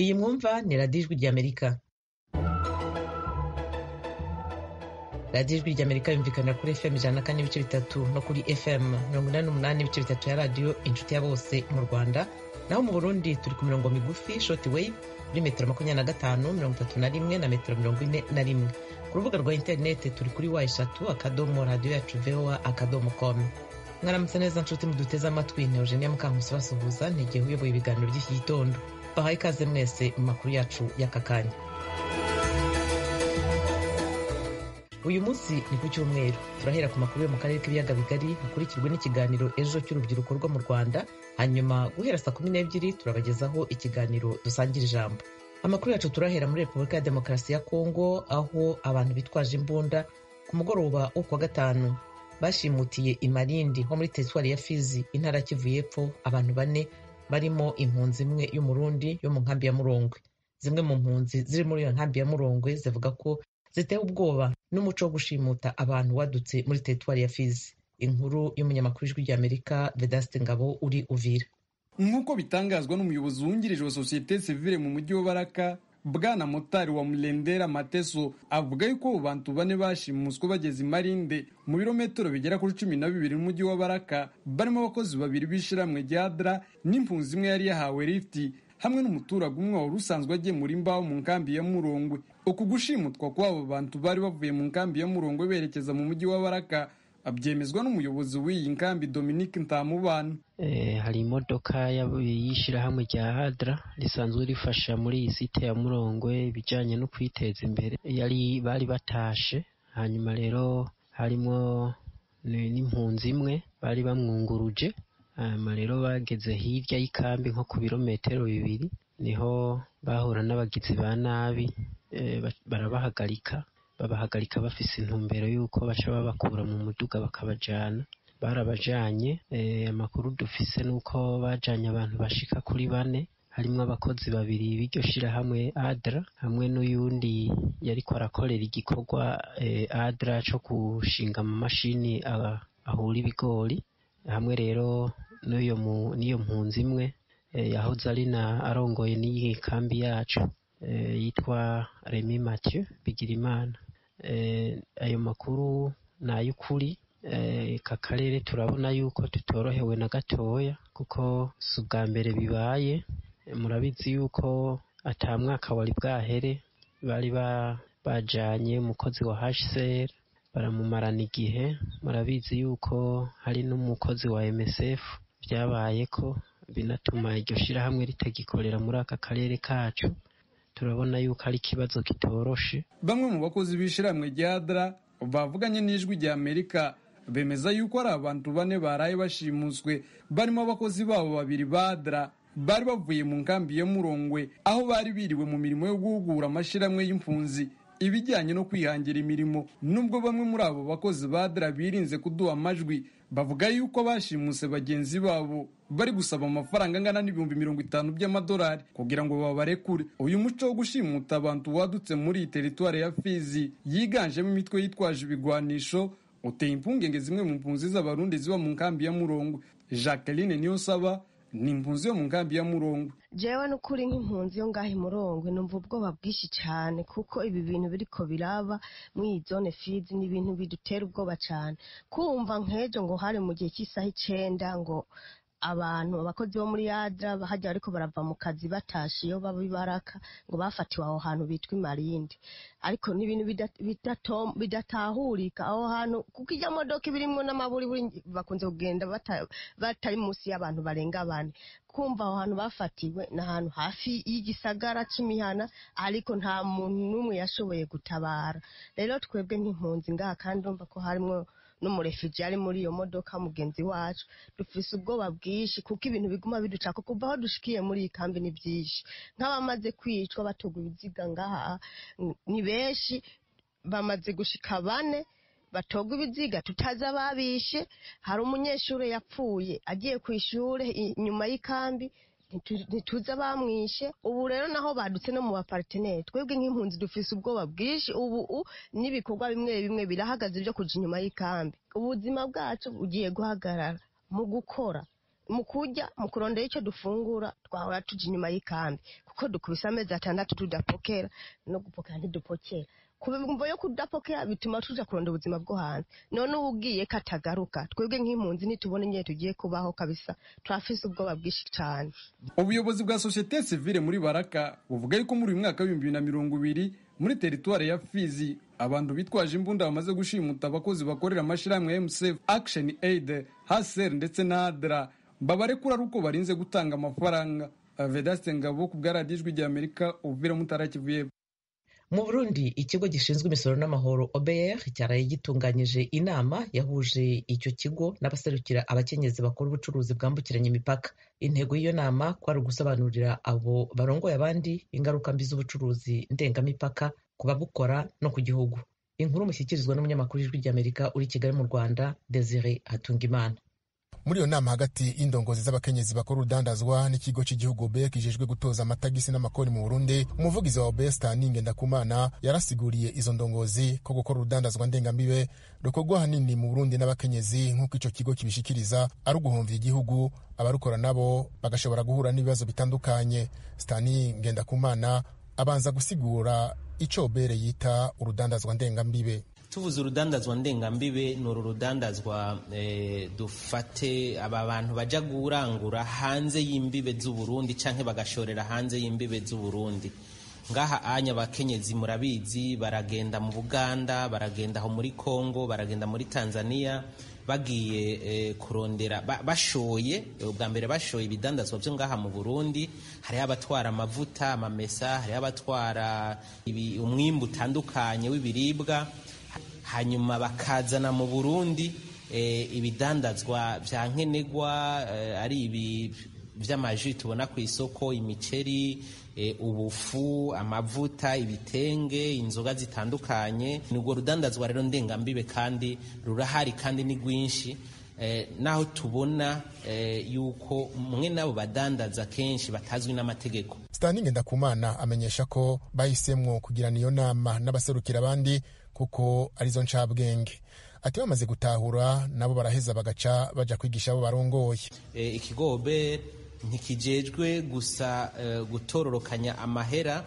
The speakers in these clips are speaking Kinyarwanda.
iyi mwumva ni radiyo ijwi ry'amerika radiyo ijwi ry'amerika yumvikanira kuri fm ijana na kane n'ibice bitatu no kuri fm mirongo inani n'umunani n'ibice bitatu ya radiyo inshuti ya bose mu rwanda. Naho mu burundi turi ku mirongo migufi shoti wave kuri metero makumyabiri na gatanu mirongo itatu na rimwe na metero mirongo ine na rimwe. Ku rubuga rwa interineti turi kuri wa eshatu akadomo radiyo yacu voa akadomo komu mwaramutse neza nshuti muduteze amatwi. Ni eugenia mukankusi basuhuza ntegeye uyoboye ibiganiro by'iki gitondo. Bahaye ikaze mwese mu makuru yacu y'aka kanya. Uyu munsi ni ku cyumweru. Turahera ku makuru yo mu karere k'ibiyaga bigari hakurikirwe n'ikiganiro ejo cy'urubyiruko rwo mu rwanda. Hanyuma guhera saa kumi n'ebyiri turabagezaho ikiganiro dusangira ijambo. Amakuru yacu turahera muri repubulika ya demokarasi ya kongo aho abantu bitwaje imbunda ku mugoroba wo kuwa gatanu. Bashimutiye imarindi ho muri teritwari ya fizi intara kivu y'epfo abantu bane barimo impunzi imwe y'umurundi yo mu nkambi ya murongwe. Zimwe mu mpunzi ziri muri iyo nkambi ya murongwe zivuga ko zitewe ubwoba n'umuco wo gushimuta abantu wadutse muri teritwari ya fizi. Inkuru y'umunyamakuru w'ijwi ry'amerika vedaste ngabo uri uvira. Nk'uko bitangazwa n'umuyobozi wungirije wa sosiyete sivile mu mujyi wa baraka bwana motari wa murendera mateso avuga yuko bantu bane bashimuswe bageze imarinde mu birometero bigera kuri cumi na bibiri n'umujyi wa baraka barimo abakozi babiri b'ishiramwe rya dra n'impunzi imwe yari yahawe lifti hamwe n'umuturage umwe wari usanzwe agemura imbaho mu nkambi ya murongwe. Uku gushimutwa kw'abo bantu bari bavuye mu nkambi ya murongwe berekeza mu mujyi wa baraka abyemezwa n'umuyobozi w'iyi nkambi dominique ntamubana. Hari imodoka y'ishyirahamwe rya hadra risanzwe rifasha muri iyi site ya murongwe ibijyanye no kwiteza imbere. Yari bari batashe hanyuma rero harimo n'impunzi imwe bari bamwunguruje. Hanyuma rero bageze hirya y'ikambi nko ku birometero bibiri ni ho bahura n'abagizi ba nabi barabahagarika. Babahagarika bafise intumbero y'uko baca babakura mu muduga bakabajana. Barabajanye amakuru dufise nuko bajanye abantu bashika kuri bane harimwo abakozi babiri b'iryo shirahamwe adra hamwe n'uyundi yariko arakorera igikorwa adra co gushinga amamashini ahura ibigori hamwe rero n'iyo mpunzi imwe yahoze ari na arongoye n'iyi kambi yacu yitwa remi mathieu bigirimana. Ayo makuru ni ay'ukuri aka karere turabona yuko tutorohewe na gatoya kuko si ubwa mbere bibaye. Murabizi yuko ata mwaka wari bwahere bari bajanye umukozi wa hcr baramumarana igihe. Murabizi yuko hari n'umukozi wa msf byabaye ko binatuma iryo shirahamwe ritagikorera muri aka karere kacu. Turabona yuko ari ikibazo kitoroshe. Bamwe mu bakozi b'ishiramwe rya dra bavuganye n'ijwi rya amerika bemeza yuko ari abantu bane baraye bashimuswe. Barimo abakozi babo babiri ba dra bari bavuye mu nkambi ya murongwe aho bari biriwe mu mirimo yo guhugura amashiramwe y'impunzi. Ibijyanye no kwihangira imirimo. Nubwo bamwe muri abo bakozi ba dra birinze kuduha amajwi bavuga yuko bashimuse bagenzi babo. Bari gusaba amafaranga angana n'ibihumbi mirongo itanu by'amadolari kugira ngo babarekure. Uyu muco wo gushimuta abantu wadutse muri iyi teritwari ya fizi yiganjemo imitwe yitwaje ibigwanisho uteye impungenge zimwe mu mpunzi z'abarundi ziba mu nkambi ya murongwe. Jacqueline niyonsaba ni impunzi yo mu nkambi ya murongwe. Jewe n'ukuri nk'impunzi yo ngaho imurongwe numva ubwoba bwinshi cyane kuko ibi bintu biriko biraba muri iyi zone fizi ni ibintu bidutera ubwoba cyane kumva nk'ejo ngo hari mu gihe cy'isaha icenda ngo abantu abakozi bo muri yadra bahajya ariko barava mu kazi batashe iyo baba ibaraka ngo bafatiwe aho hantu bitwa imarindi ariko ni ibintu bidatahurika aho hantu kuko ijya modoka ibirimwo n'amaburi bakunze kugenda batari munsi y'abantu barenga bane. Kumva aho hantu bafatiwe ni ahantu hafi y'igisagara c'imihana ariko nta muntu n'umwe yashoboye gutabara. Rero twebwe nk'impunzi ngaha kandi urumva ko harimwo n'umurefugee ari muri iyo modoka mugenzi wacu. Dufise ubwoba bwinshi kuko ibintu biguma biducako kuva aho dushikiye muri iyi kambi ni byinshi. Nk'abamaze kwicwa batogwa ibiziga ngaha ni benshi bamaze gushika bane batogwa ibiziga tutazi ababishe. Hari umunyeshuri yapfuye agiye ku ishuri inyuma y'ikambi ntituzi abamwishe ubu rero naho badutse no mu baparteneri. Twebwe nk'impunzi dufise ubwoba bwinshi. Ubu n'ibikorwa bimwe bimwe birahagaze byo kuja inyuma y'ikambi. Ubuzima bwacu bugiye guhagarara mu gukora mu kurya mu kurondera icyo dufungura twahora tuja inyuma y'ikambi. Kuko dukubise amezi atandatu tudapokera no gupokera ntidupokera. Ku bimvo yo kudapokera bituma tuja kurondera ubuzima bwo hanze. None uba ugiye katagaruka twebwe nk'impunzi nitubona nyine tugiye kubaho kabisa. Turafise ubwoba bwinshi cyane ubuyobozi bwa sosiyete sivile muri baraka buvuga yuko muri uyu mwaka w'ibihumbi bibiri na mirongo ibiri muri teritwari ya fizi abantu bitwaje imbunda bamaze gushimuta abakozi bakorera amashyirahamwe ya msf action aid haser ndetse na adra babarekura ari uko barinze gutanga amafaranga. Vedaste ngabo ku bwa radiyo ijwi rya amerika uvira mutarakivuye mu burundi ikigo gishinzwe imisoro n'amahoro obr cyaraye gitunganyije inama yahuje icyo kigo n'abaserukira abakenyezi bakora ubucuruzi bwambukiranya imipaka. Intego y'iyo nama kwari ugusobanurira abo barongoye abandi ingaruka mbi z'ubucuruzi ndengamipaka ku babukora no ku gihugu. Inkuru mushyikirizwa n'umunyamakuru w'ijwi ry'amerika uri kigali mu rwanda desire hatungimana. Muri iyo nama hagati y'indongozi z'abakenyezi bakora urudandazwa n'ikigo cy'igihugu obe kijejwe gutoza amatagisi n'amakori mu burundi umuvugizi wa obe stani ngendakumana yarasiguriye izo ndongozi ko gukora urudandazwa ndengambibe rukorwa ahanini mu burundi n'abakenyezi nk'uko icyo kigo kibishikiriza ari uguhomvya igihugu abarukora nabo bagashobora guhura n'ibibazo bitandukanye. Stani ngendakumana abanza gusigura ico obere yita urudandazwa ndengambibe. Tuvuze urudandazwa ndengambibe ni uru rudandazwa dufate aba bantu bajya kurangura hanze y'imbibe z'uburundi cyangwa bagashorera hanze y'imbibe z'uburundi. Ngaha anya abakenyezi murabizi baragenda mu buganda baragenda aho muri congo baragenda muri tanzania bagiye kurondera bashoye ubwa mbere bashoye ibidandazwa byo ngaha mu burundi hariho abatwara amavuta amamesa hariho abatwara umwimbu utandukanye w'ibiribwa hanyuma bakazana mu burundi ibidandazwa bya nkenerwa ari ibi by'amaji tubona ku isoko imiceri ubufu amavuta ibitenge inzoga zitandukanye. Ni urwo rudandazwa rero ndengambibe kandi rurahari kandi ni rwinshi. Naho tubona yuko mwe n'abo badandaza kenshi batazwi n'amategeko. Sitani ngendakumana amenyesha ko bahisemwo kugirana iyo nama n'abaserukira abandi kuko ari zo ncabwenge. Ati bamaze gutahura nabo baraheza bagaca baja kwigisha abo barongoye. Ikigobe ntikijejwe gusa gutororokanya amahera.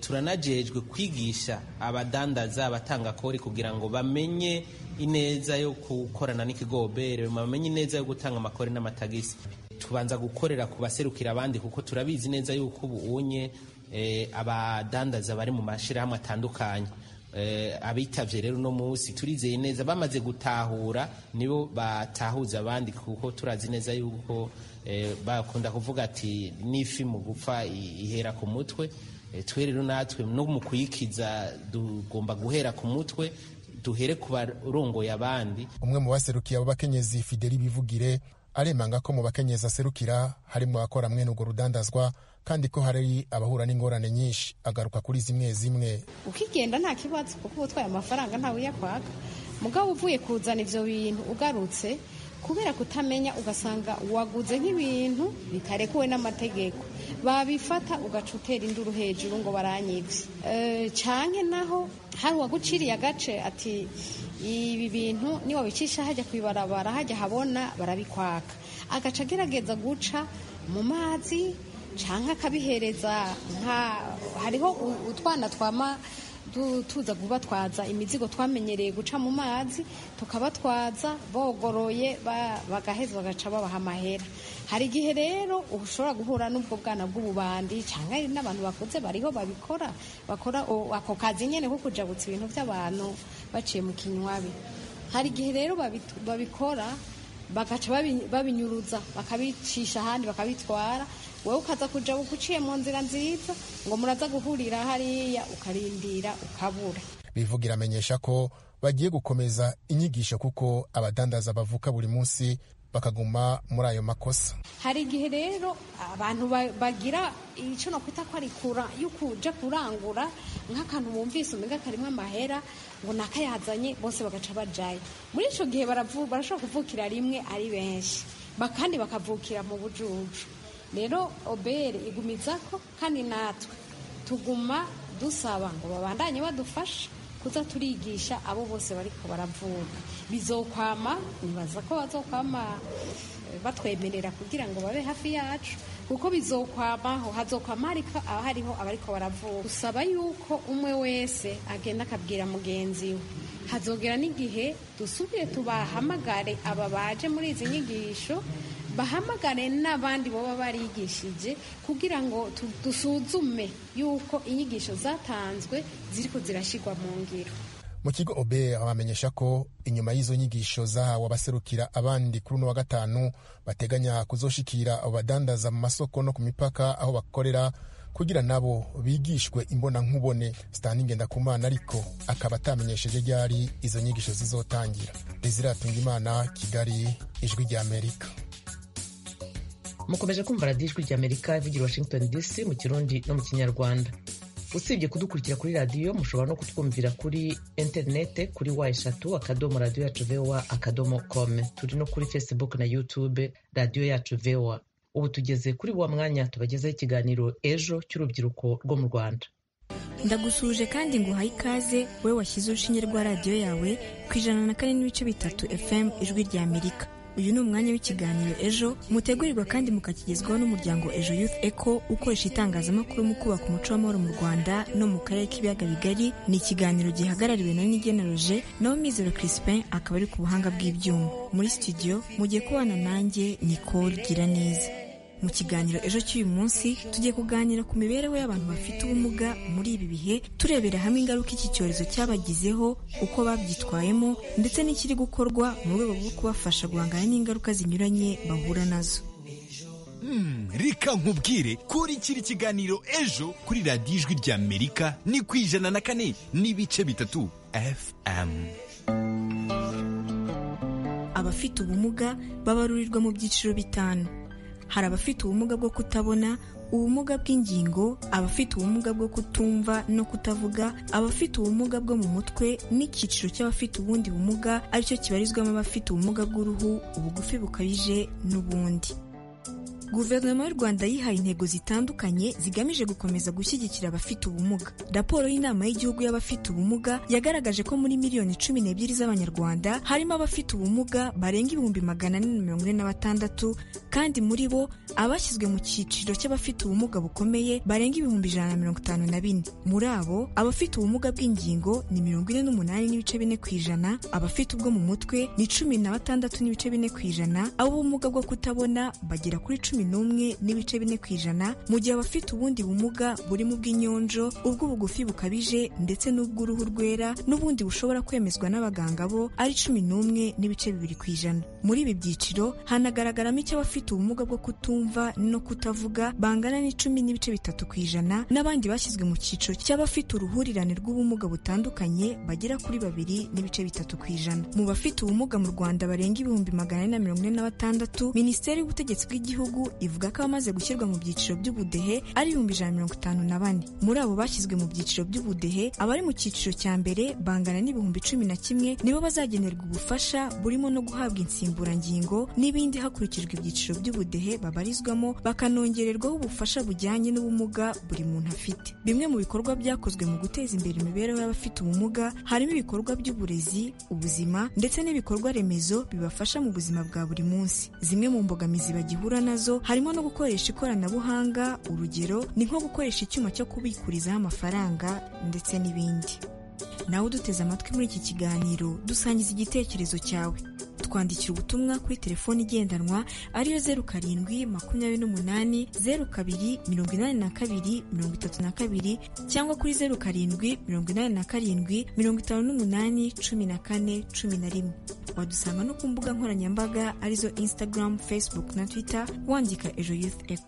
Turanajejwe kwigisha abadandaza abatanga kori kugira ngo bamenye ineza yo gukorana n'ikigobere bamenye ineza yo gutanga amakori n'amatagisi. Tubanza gukorera ku baserukira abandi kuko turabizi neza yuko ubu unye abadandaza bari mu mashyirahamwe atandukanye. Abitavye rero uno munsi turizeye neza bamaze gutahura nibo batahuza abandi kuko turazi neza yuko bakunda kuvuga ati n'ifi mu gupfa ihera ku mutwe. Twe rero natwe no mu kuyikiza tugomba guhera ku mutwe duhere ku barongoye abandi. Umwe mu baserukiye abo bakenyezi fideli bivugire aremanga ko mu bakenyezi aserukira harimo abakora mwene urwo rudandazwa kandi ko hari abahura n'ingorane nyinshi. Agaruka kuri zimwe zimwe. Ukigenda nta kibazo kuko uba utwaye amafaranga ntawe uyakwaka mugabo uvuye kuzana ivyo bintu ugarutse kubera kutamenya ugasanga waguze nk'ibintu bitarekuwe n'amategeko. Babifata ugaca utera induru hejuru ngo baranyivye e, canke naho hari uwaguciriye agace ati ibi bintu niwabicisha hajya kwibarabara hajya habona barabikwaka. Agaca agerageza guca mu mazi canke akabihereza hariho utwana twama tuza kubatwaza imizigo twamenyereye guca mu mazi tukabatwaza bogoroye bagaheza bagaca babaha amahera. Hari igihe rero ushobora guhura n'ubwo bwana bw'ububandi cyangwa hari n'abantu bakuze bariho babikora bakora ako kazi nyine ko kujabutsa ibintu by'abantu baciye mu kinywabi. Hari igihe rero babikora bagaca babinyuruza bakabicisha ahandi bakabitwara wowe ukaza kuja uciye mu nzira nziza ngo muraza guhurira hariya ukarindira ukabura. Bivugira amenyesha ko bagiye gukomeza inyigisho kuko abadandaza bavuka buri munsi bakaguma muri ayo makosa. Hari igihe rero abantu bagira icyo nakwita ko ari kura yo kuja kurangura nk'akantu bumvise umenga karimwo amahera ngo nakayazanye bose bagaca bajayo. Muri ico gihe barashobora kuvukira rimwe ari benshi kandi bakavukira mu bujuju. Rero obere igumiza ko kandi natwe. Tuguma dusaba ngo babandanye badufasha kuza turigisha abo bose bariko baravuka bizokwama nibaza ko bazokwama batwemerera kugira ngo babe hafi yacu. Kuko bizokwamaho hazokwama hariho abariko baravuka dusaba yuko umwe wese agenda akabwira mugenzi we. Hazogera n'igihe dusubire tubahamagare aba baje muri izi nyigisho bahamagare n'abandi baba barigishije kugira ngo dusuzume yuko inyigisho zatanzwe ziriko zirashyirwa mu ngiro. Mu kigo obe bamenyesha ko inyuma y'izo nyigisho zahawe abaserukira abandi kuri uno wa gatanu bateganya kuzoshikira abo badandaza mu masoko no ku mipaka aho bakorera kugira nabo bigishwe imbona nkubone sitani ngendakumana ariko akaba atamenyesheje ryari izo nyigisho zizotangira. Desire imana kigali ijwi rya amerika. Mukomeje kumva radiyo ijwi rya amerika ivugira washington dc mu kirundi no mu kinyarwanda. Usibye kudukurikira kuri radiyo mushobora no kutwumvira kuri interinete kuri wa eshatu akadomo radiyo yacu vowa akadomo kome turi no kuri facebook na youtube radiyo yacu vowa ubu tugeze kuri wa mwanya tubagezaho ikiganiro ejo cy'urubyiruko rwo mu rwanda. Ndagusuje kandi nguhaye ikaze wowe washyize urushinge rwa radiyo yawe ku ijana na kane n'ibice bitatu fm ijwi rya amerika. Uyu ni umwanya w'ikiganiro ejo mutegurirwa kandi mukakigezwaho n'umuryango ejo youth eco ukoresha itangazamakuru mu kubaka umuco w'amahoro mu rwanda no mu karere k'ibiyaga bigari. Ni ikiganiro gihagarariwe na nigeneroje naho mizero crispin akaba ari ku buhanga bw'ibyuma. Muri studio mugiye kubana nanjye nicole gira neza mu kiganiro ejo cy'uyu munsi tugiye kuganira ku mibereho y'abantu bafite ubumuga muri ibi bihe turebera hamwe ingaruka iki cyorezo cyabagizeho uko babyitwayemo ndetse n'ikiri gukorwa mu rwego rwo kubafasha guhangana n'ingaruka zinyuranye bahura na zo. Reka nkubwire kurikira ikiganiro ejo kuri radiyo ijwi rya amerika ni ku ijana na kane n'ibice bitatu fm abafite ubumuga babarurirwa mu byiciro bitanu. Hari abafite ubumuga bwo kutabona ubumuga bw'ingingo abafite ubumuga bwo kutumva no kutavuga abafite ubumuga bwo mu mutwe n'icyiciro cy'abafite ubundi bumuga ari cyo kibarizwamo abafite ubumuga bw'uruhu ubugufi bukabije n'ubundi. Guverinoma y'u rwanda yihaye intego zitandukanye zigamije gukomeza gushyigikira abafite ubumuga. Raporo y'inama y'igihugu y'abafite ubumuga yagaragaje ko muri miliyoni cumi n'ebyiri z'abanyarwanda harimo abafite ubumuga barenga ibihumbi magana ane na mirongo ine na batandatu kandi muri bo abashyizwe mu cyiciro cy'abafite ubumuga bukomeye barenga ibihumbi ijana na mirongo itanu na bine. Muri abo abafite ubumuga bw'ingingo ni mirongo ine n'umunani n'ibice bine ku ijana abafite ubwo mu mutwe ni cumi na batandatu n'ibice bine ku ijana ab'ubumuga bwo kutabona bagera kuri cumi n'umwe n'ibice bine ku ijana mu gihe abafite ubundi bumuga burimo ubw'inyonjo ubw'ubugufi bukabije ndetse n'ubw'uruhu rwera n'ubundi bushobora kwemezwa n'abaganga bo ari cumi n'umwe n'ibice bibiri ku ijana. Muri ibi byiciro hanagaragaramo icy'abafite ubumuga bwo kutumva no kutavuga bangana n'icumi n'ibice bitatu ku ijana n'abandi bashyizwe mu cyiciro cy'abafite uruhurirane rw'ubumuga butandukanye bagera kuri babiri n'ibice bitatu ku ijana. Mu bafite ubumuga mu rwanda barenga ibihumbi magana ane na mirongo ine na batandatu minisiteri y'ubutegetsi bw'igihugu ivuga ko abamaze gushyirwa mu byiciro by'ubudehe ari ibihumbi ijana na mirongo itanu na bane. Muri abo bashyizwe mu byiciro by'ubudehe abari mu cyiciro cya mbere bangana n'ibihumbi cumi na kimwe nibo bazagenerwa ubufasha burimo no guhabwa insimburangingo n'ibindi hakurikijwe ibyiciro by'ubudehe babarizwamo bakanongererwaho ubufasha bujyanye n'ubumuga buri muntu afite. Bimwe mu bikorwa byakozwe mu guteza imbere imibereho y'abafite ubumuga harimo ibikorwa by'uburezi ubuzima ndetse n'ibikorwa remezo bibafasha mu buzima bwa buri munsi. Zimwe mu mbogamizi bagihura na zo harimo no gukoresha ikoranabuhanga urugero ni nko gukoresha icyuma cyo kubikurizaho amafaranga ndetse n'ibindi. Nawe uduteze amatwi muri iki kiganiro dusangiza igitekerezo cyawe. Twandikira ubutumwa kuri telefoni igendanwa ariyo zeru karindwi makumyabiri n'umunani zeru kabiri mirongo inani na kabiri mirongo itatu na kabiri cyangwa kuri zeru karindwi mirongo inani na karindwi mirongo itanu n'umunani cumi na kane cumi na rimwe. Wadusanga no ku mbuga nkoranyambaga ari zo instagram facebook na twitter wandika ejo youth eco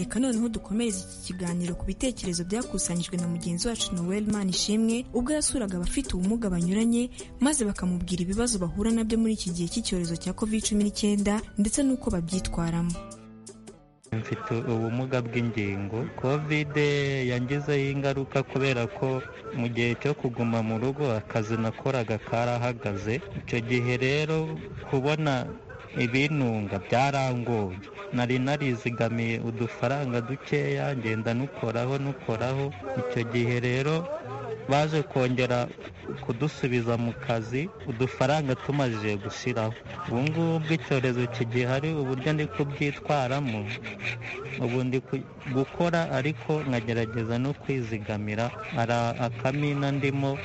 reka noneho dukomereze iki kiganiro ku bitekerezo byakusanyijwe na mugenzi wacu noel ishimwe ubwo yasuraga abafite ubumuga banyuranye maze bakamubwira ibibazo bahura na byo muri iki gihe cy'icyorezo cya covid cumi n'icyenda ndetse n'uko babyitwaramo. Mfite ubumuga bw'ingingo. Kovide yangizeho ingaruka kubera ko mu gihe cyo kuguma mu rugo akazi nakoraga karahagaze. Icyo gihe rero kubona ibinunga byarangoye. Nari narizigamiye udufaranga dukeya ngenda nukoraho nukoraho. Icyo gihe rero baje kongera kudusubiza mu kazi udufaranga tumajije gushiraho ubu ngubu icyorezo kigihari uburyo ndi kubyitwaramo ubu ndi gukora ariko nkagerageza no kwizigamira. Hari akamina ndimo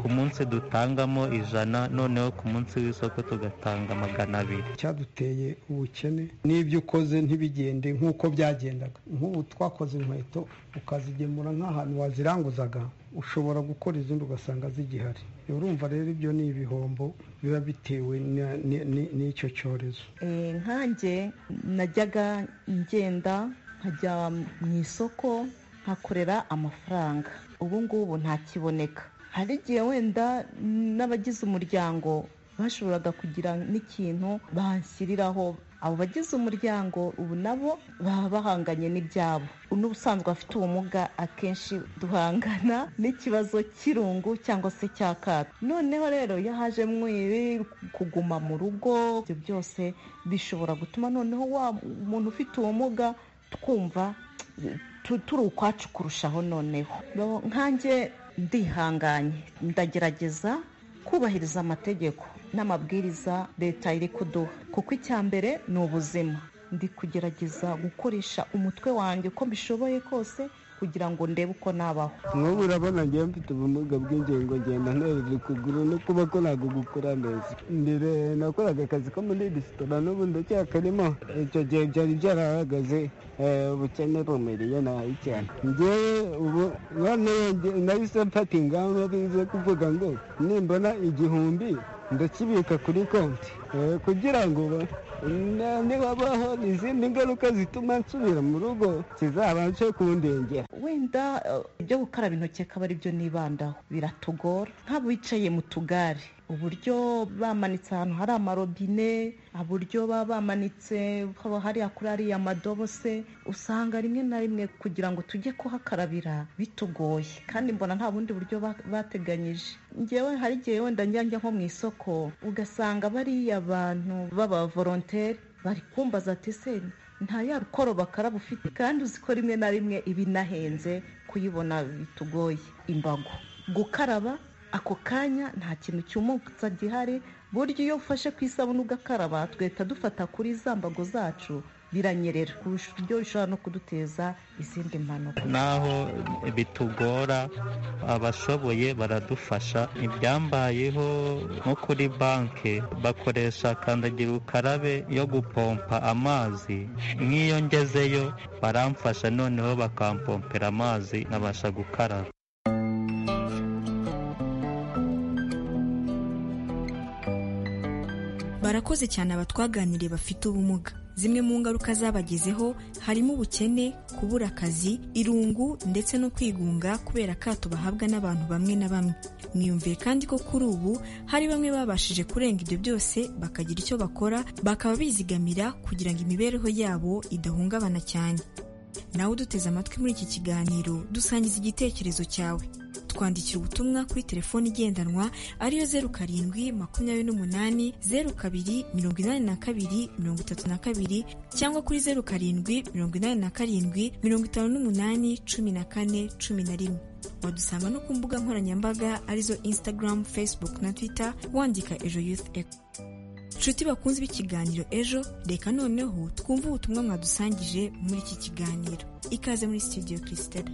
ku munsi dutangamo ijana noneho ku munsi w'isoko tugatanga magana abiri. Cyaduteye ubukene n'ibyo ukoze ntibigende nk'uko byagendaga. Nk'ubu twakoze inkweto ukazigemura nk'ahantu waziranguzaga ushobora gukora izindi ugasanga zigihari. Urumva rero ibyo ni ibihombo biba bitewe n'icyo cyorezo. Nkanjye najyaga ngenda nkajya mu isoko nkakorera amafaranga. Ubu ngubu ntakiboneka. Hari igihe wenda n'abagize umuryango bashoboraga kugira n'ikintu banshyiriraho abo bagize umuryango ubu nabo baba bahanganye n'ibyabo. N'ubusanzwe afite ubumuga akenshi duhangana n'ikibazo cy'irungu cyangwa se cya kato. Noneho rero iyo haje mwiri kuguma mu rugo ibyo byose bishobora gutuma noneho wa muntu ufite ubumuga twumva turi ukwacu kurushaho noneho. Nkanjye ndihanganye. Ndagerageza kubahiriza amategeko. N'amabwiriza leta iri kuduha. Kuko icya mbere ni ubuzima. Ndi kugerageza gukoresha umutwe wanjye uko mbishoboye kose kugira ngo ndebe uko nabaho. Nk'ubu urabona ngewe mfite ubumuga bw'ingingo ngenda ntereza ukuguru no kuba ko ntabwo gukora neza. Mbere nakoraga akazi ko muri resitora n'ubu ndacyakarimo icyo gihe byari byarahagaze ubukene bumiriye nabi cyane ngewe ubu nahise mfata ingamba bize kuvuga ngo nimbona igihumbi ndakibika kuri konti. Kugira ngo nibabaho izindi ngaruka zituma nsubira mu rugo kizabashe kundengera. Wenda ibyo gukaraba intoki akaba ari byo nibandaho. Biratugora. Nk'abo bicaye mu tugare uburyo bamanitse ahantu hari amarobine uburyo baba bamanitse hariya kuri ariya madobo se usanga rimwe na rimwe kugira ngo tujye kuhakarabira bitugoye. Kandi mbona nta bundi buryo bateganyije. Ngewe hari igihe wenda njya nko mu isoko ugasanga bariya bantu baba volonteri bari kumbaza ati se nta ya rukoro bakaraba ufite? Kandi uzi ko rimwe na rimwe iba inahenze kuyibona bitugoye. Imbago. Gukaraba ako kanya nta kintu cyumutsa gihari burya iyo ufashe ku isabune ugakaraba twahita dufata kuri za mbago zacu biranyerera ku buryo bishobora no kuduteza izindi mpanuka. Naho bitugora abashoboye baradufasha. Ibyambayeho nko kuri banki bakoresha kandagira ukarabe yo gupompa amazi. Nk'iyo ngezeyo baramfasha noneho bakampompera amazi nkabasha gukaraba. Barakoze cyane aba twaganiriye bafite ubumuga. Zimwe mu ngaruka zabagezeho harimo ubukene kubura akazi irungu ndetse no kwigunga kubera akato bahabwa n'abantu bamwe na bamwe. Mwiyumviye kandi ko kuri ubu hari bamwe babashije kurenga ibyo byose bakagira icyo bakora bakaba bizigamira kugira ngo imibereho yabo idahungabana cyane. Nawe uduteze amatwi muri iki kiganiro dusangiza igitekerezo cyawe. Twandikira ubutumwa kuri telefoni igendanwa ariyo zeru karindwi makumyabiri n'umunani zeru kabiri mirongo inani na kabiri mirongo itatu na kabiri cyangwa kuri zeru karindwi mirongo inani na karindwi mirongo itanu n'umunani cumi na kane cumi na rimwe. Wadusanga no ku mbuga nkoranyambaga ari zo instagram facebook na twitter wandika ejo youth eco nshuti bakunze b'ikiganiro ejo reka noneho twumve ubutumwa mwadusangije muri iki kiganiro. Ikaze muri studio christelle.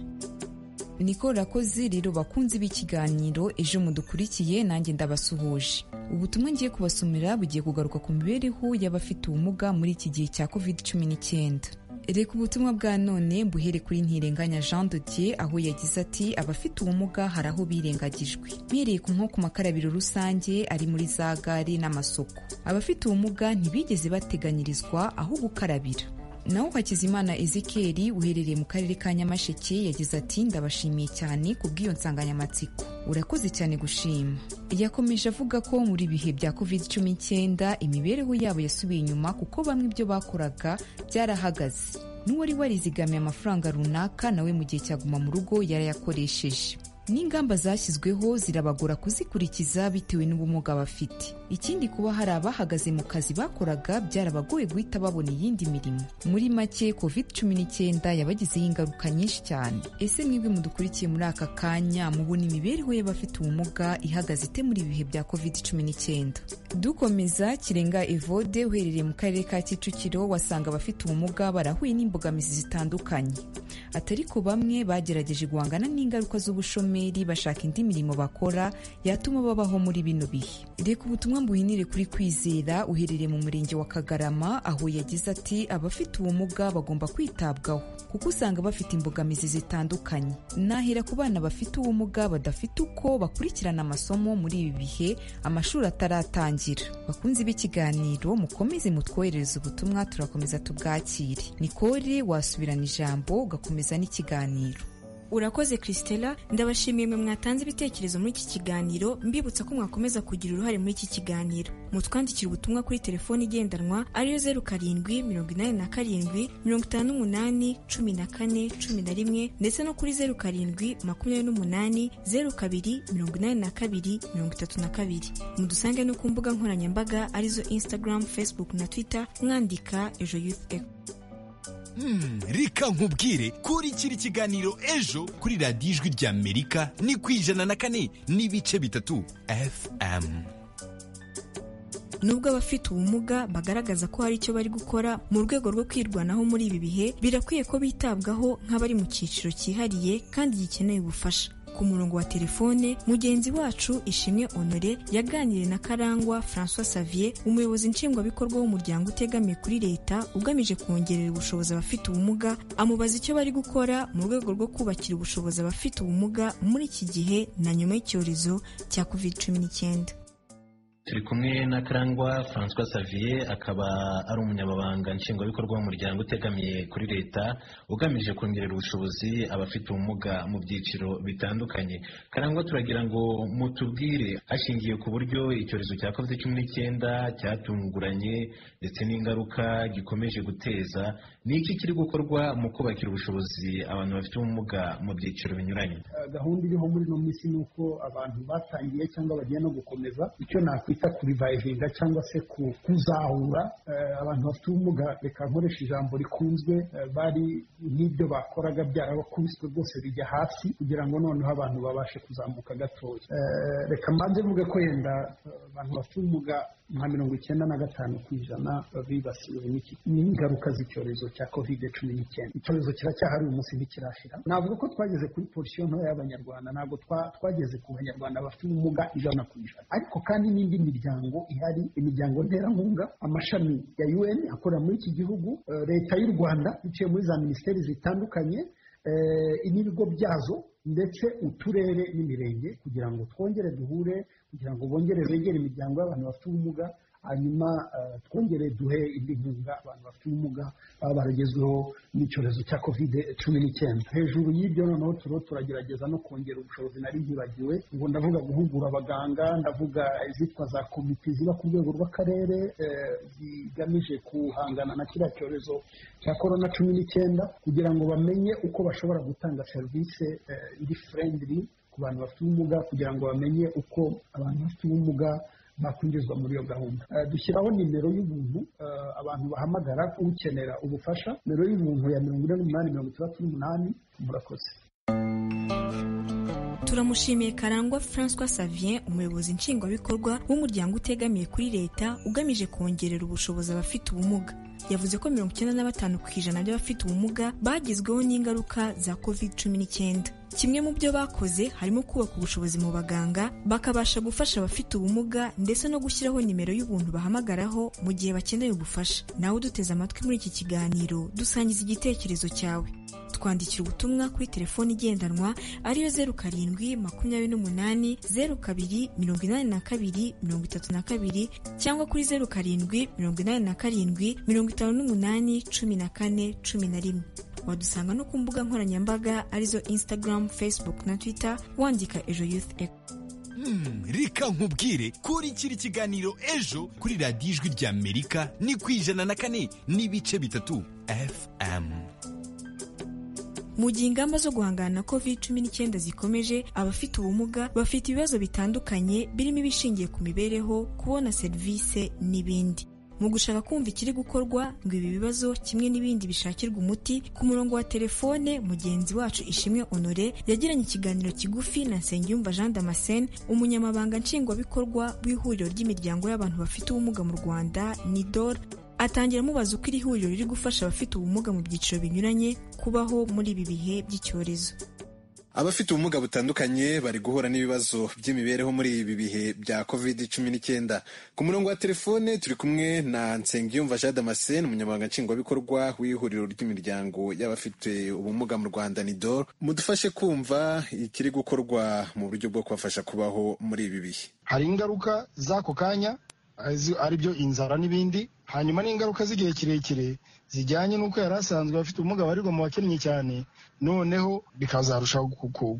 Niko rakoze rero bakunzi b'ikiganiro ejo mudukurikiye nanjye ndabasuhuje. Ubutumwa ngiye kubasomera bugiye kugaruka ku mibereho y'abafite ubumuga muri iki gihe cya covid cumi n'icyenda. Reka ubutumwa bwa none mbuhere kuri ntirenganya jean de dieu aho yagize ati abafite ubumuga hari aho birengagijwe. Mpereye ku nko ku makarabiro rusange ari muri za gare n'amasoko. Abafite ubumuga ntibigeze bateganyirizwa aho gukarabira. Naho hakizimana ezekeri uherereye mu karere ka nyamasheke yagize ati ndabashimiye cyane ku bw'iyo nsanganyamatsiko. Urakoze cyane gushima. Yakomeje avuga ko muri ibihe bya covid cumi n'icyenda imibereho yabo yasubiye inyuma kuko bamwe ibyo bakoraga byarahagaze. N'uwari warizigamiye amafaranga runaka nawe mu gihe cyaguma mu rugo yarayakoresheje. N'ingamba zashyizweho zirabagora kuzikurikiza bitewe n'ubumuga bafite. Ikindi kuba hari abahagaze mu kazi bakoraga byarabagoye guhita babona iyindi mirimo. Muri make covid cumi n'icyenda yabagizeho ingaruka nyinshi cyane. Ese mwebwe mudukurikiye muri aka kanya mubona imibereho y'abafite ubumuga ihagaze ite muri ibi bihe bya covid cumi n'icyenda dukomeza kirenga evode uherereye mu karere ka kicukiro wasanga abafite ubumuga barahuye n'imbogamizi zitandukanye. Atari ku bamwe bagerageje guhangana n'ingaruka z'ubushomeri bashaka indi mirimo bakora yatuma babaho muri bino bihe. Reka ubutumwa mbuhinire kuri kwizera uherereye mu murenge wa kagarama aho yagize ati abafite ubumuga bagomba kwitabwaho kuko usanga bafite imbogamizi zitandukanye. Nahera ku bana bafite ubumuga badafite uko bakurikirana amasomo muri ibi bihe amashuri ataratangira. Bakunze b'ikiganiro mukomeze mutwoherereze ubutumwa turakomeza tubwakire. Nikore wasubirana ijambo ugakomeza n'ikiganiro. Urakoze christella. Ndabashimiye mwe mwatanze ibitekerezo muri iki kiganiro. Mbibutsa ko mwakomeza kugira uruhare muri iki kiganiro. Mutwandikira ubutumwa kuri telefoni igendanwa ariyo zeru karindwi mirongo inani na karindwi mirongo itanu n'umunani cumi na kane cumi na rimwe ndetse no kuri zeru karindwi makumyabiri n'umunani zeru kabiri mirongo inani na kabiri mirongo itatu na kabiri. Mudusange no ku mbuga nkoranyambaga ari zo instagram facebook na twitter. Mwandika ejo youth reka nkubwire kurikira ikiganiro ejo kuri radiyo ijwi rya amerika ni ku ijana na kane n'ibice bitatu fm nubwo abafite ubumuga bagaragaza ko hari icyo bari gukora mu rwego rwo kwirwanaho muri ibi bihe birakwiye ko bitabwaho nk'abari mu cyiciro cyihariye kandi gikeneye ubufasha. Ku murongo wa telefone mugenzi wacu ishimwe honore yaganiriye na karangwa francois savier umuyobozi nshingwabikorwa w'umuryango utegamiye kuri leta ugamije kongerera ubushobozi abafite ubumuga amubaza icyo bari gukora mu rwego rwo kubakira ubushobozi abafite ubumuga muri iki gihe na nyuma y'icyorezo cya covid cumi n'icyenda. Turi kumwe na karangwa francois savier akaba ari umunyamabanga nshingwabikorwa w'umuryango utegamiye kuri leta ugamije kongerera ubushobozi abafite ubumuga mu byiciro bitandukanye. Karangwa turagira ngo mutubwire hashingiye ku buryo icyorezo cya covid cumi n'icyenda cyatunguranye ndetse n'ingaruka gikomeje guteza ni iki kiri gukorwa mu kubakira ubushobozi abantu bafite ubumuga mu byiciro binyuranye? Gahunda iriho muri ino minsi ni uko abantu batangiye cyangwa bagiye no gukomeza icyo nakwita kurivayivinga cyangwa se kuzahura. Abantu bafite ubumuga reka nkoresha ijambo rikunzwe bari nk'ibyo bakoraga byarabakubiswe rwose bijya hasi kugira ngo noneho abantu babashe kuzamuka gatoya. Reka mbanze mvuge ko yenda abantu bafite ubumuga nka mirongo icyenda na gatanu ku ijana bibasiwe n'ingaruka z'icyorezo cya covid cumi n'icyenda. Icyorezo kiracyahari uyu munsi ntikirashira. Navuga ko twageze kuri polisiyo ntoya y'abanyarwanda ntabwo twageze ku banyarwanda bafite ubumuga ijana ku ijana. Ariko kandi n'indi miryango ihari imiryango nterankunga amashami ya un akorera muri iki gihugu leta y'u rwanda biciye muri za minisiteri zitandukanye n'ibigo byazo ndetse uturere n'imirenge kugira ngo twongere duhure kugira ngo bongere begere imiryango y'abantu bafite ubumuga hanyuma twongere duhe indi nkunga abantu bafite ubumuga baba baragezweho n'icyorezo cya kovide cumi n'icyenda. Hejuru y'ibyo noneho turiho turagerageza no kongera ubushobozi nari ntibagiwe ngo ndavuga guhugura abaganga ndavuga izitwa za komite ziba ku rwego rw'akarere zigamije guhangana na kiriya cyorezo cya korona cumi n'icyenda kugira ngo bamenye uko bashobora gutanga serivisi iri furendiri ku bantu bafite ubumuga kugira ngo bamenye uko abantu bafite ubumuga bakwinjizwa muri iyo gahunda. Dushyiraho nimero y'ubuntu abantu bahamagara ukenera ubufasha. Nimero y'ubuntu ya mirongo ine n'umunani mirongo itandatu n'umunani murakoze. Turamushimiye karangwa francois savien umuyobozi nshingwabikorwa w'umuryango utegamiye kuri leta ugamije kongerera ubushobozi abafite ubumuga. Yavuze ko mirongo icyenda na batanu ku ijana by'abafite ubumuga bagezweho n'ingaruka za covid cumi n'icyenda. Kimwe mu byo bakoze harimo kubaka ubushobozi mu baganga bakabasha gufasha abafite ubumuga ndetse no gushyiraho nimero y'ubuntu bahamagaraho mu gihe bakeneye ubufasha. Nawe uduteze amatwi muri iki kiganiro dusangiza igitekerezo cyawe. Twandikira ubutumwa kuri telefoni igendanwa ariyo zeru karindwi makumyabiri n'umunani zeru kabiri mirongo inani na kabiri mirongo itatu na kabiri cyangwa kuri zeru karindwi mirongo inani na karindwi mirongo itanu n'umunani cumi na kane cumi na rimwe. Wadusanga no ku mbuga nkoranyambaga ari zo instagram facebook na twitter wandika ejo youth Hmm, reka nkubwire kurikira ikiganiro ejo kuri radiyo ijwi rya amerika ni ku ijana na kane n'ibice bitatu fm mu gihe ingamba zo guhangana na covid cumi n'icyenda zikomeje abafite ubumuga bafite ibibazo bitandukanye birimo ibishingiye ku mibereho kubona serivisi n'ibindi. Mu gushaka kumva ikiri gukorwa ngo ibi bibazo kimwe n'ibindi bishakirwa umuti ku murongo wa telefone mugenzi wacu ishimwe honore yagiranye ikiganiro kigufi na nsengiyumva jean damascene umunyamabanga nshingwabikorwa w'ihuriro ry'imiryango y'abantu bafite ubumuga mu rwanda nidor atangira amubaza uko iri huriro riri gufasha abafite ubumuga mu byiciro binyuranye kubaho muri ibi bihe by'icyorezo. Abafite ubumuga butandukanye bari guhura n'ibibazo by'imibereho muri ibi bihe bya covid cumi n'icyenda ku murongo wa telefone turi kumwe na nsengiyumva jean damascene umunyamabanga nshingwabikorwa w'ihuriro ry'imiryango y'abafite ubumuga mu rwanda nidor. Mudufashe kumva ikiri gukorwa mu buryo bwo kubafasha kubaho muri ibi bihe. Hari ingaruka z'ako kanya ari byo inzara n'ibindi. Hanyuma n'ingaruka z'igihe kirekire zijyanye n'uko yari asanzwe afite ubumuga barirwa mu bakennye cyane. Noneho bikazarushaho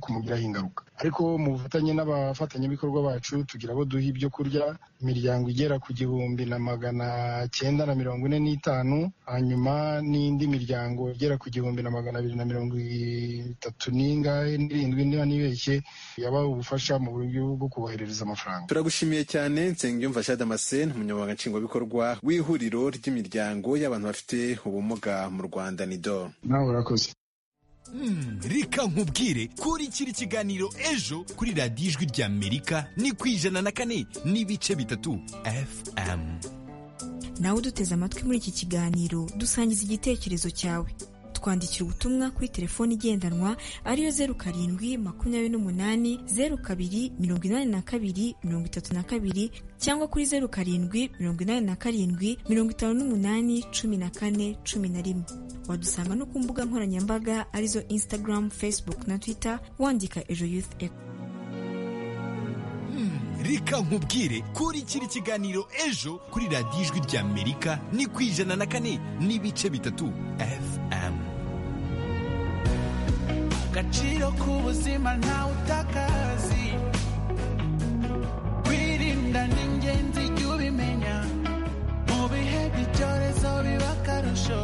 kumugiraho ingaruka. Ariko mu bufatanye n'abafatanyabikorwa bacu tugira abo duha ibyo kurya imiryango igera ku gihumbi na magana cyenda na mirongo ine n'itanu hanyuma n'indi miryango igera ku gihumbi na magana abiri na mirongo itatu n'ingahe n'irindwi niba nibeshye yabaha ubufasha mu buryo bwo kuboherereza amafaranga. Turagushimiye cyane nsengiyumva jean damascene umunyamabanga nshingwabikorwa w'ihuriro ry'imiryango y'abantu bafite ubumuga mu rwanda nido nawe urakoze. Reka nkubwire kurikira ikiganiro ejo kuri radiyo ijwi ry'amerika ni ku ijana na kane n'ibice bitatu fm nawe uduteze amatwi muri iki kiganiro dusangiza igitekerezo cyawe. Twandikira ubutumwa kuri telefoni igendanwa ariyo zeru karindwi makumyabiri n'umunani zeru kabiri mirongo inani na kabiri mirongo itatu na kabiri cyangwa kuri zeru karindwi mirongo inani na karindwi mirongo itanu n'umunani cumi na kane cumi na rimwe. Wadusanga no ku mbuga nkoranyambaga ari zo instagram facebook na twitter wandika ejo youth eco reka nkubwire kurikira ikiganiro ejo kuri radiyo ijwi ry'amerika ni ku ijana na kane n'ibice bitatu fm agaciro k'ubuzima ntawe utakazi. Kwirinda ni ingenzi jya ubimenya. Mu bihe by'icyorezo biba akarusho.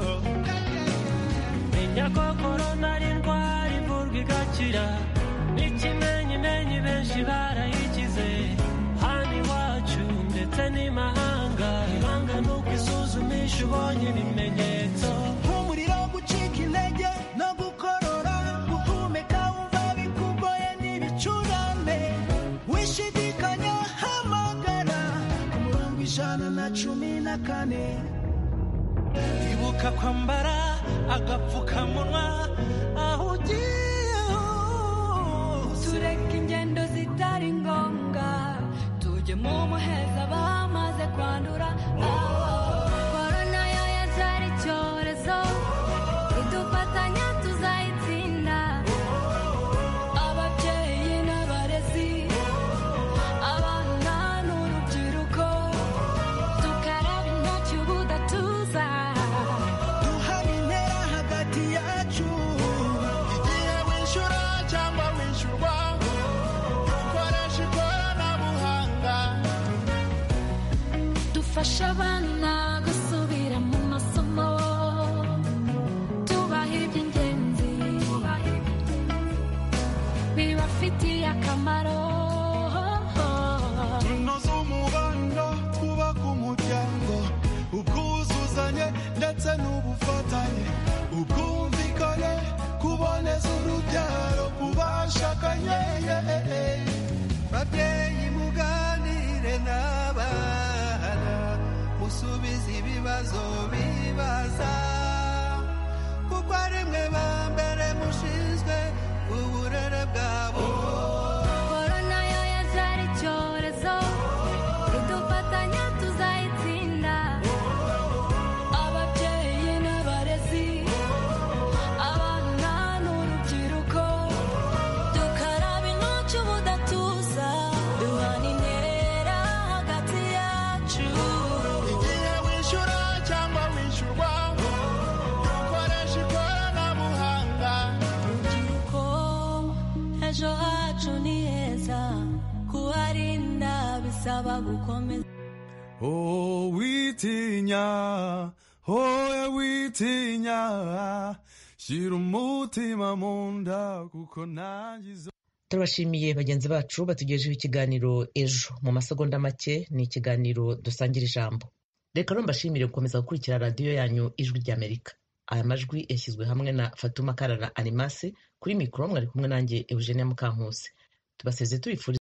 Menya ko korona ari indwara ivurwa igakira. N'ikimenyimenyi benshi barayikize hano iwacu ndetse n'imahanga. Ibanga ni uko isuzumisha ubonye ibimenyetso cumi na kane. Ibuka kwambara agapfukamunwa aho ugiye hose. Tureke ingendo zitari ngombwa tujye mu muheza bamaze kwandura. Korona yo yacyari icyorezo Shabbat. Gukomeza Oh, witinya, oh, witinya, shyira umutima mu nda kuko nangiza. Turabashimiye bagenzi bacu batugejeho ikiganiro ejo. Mu masegonda make ni ikiganiro dusangira ijambo. Reka rero mbashimire gukomeza gukurikira radiyo yanyu ijwi ry'amerika aya majwi yashyizwe hamwe na fatuma karara animase kuri mikoro mwari kumwe nanjye eugenia mukankusi tubaseze tubifuriza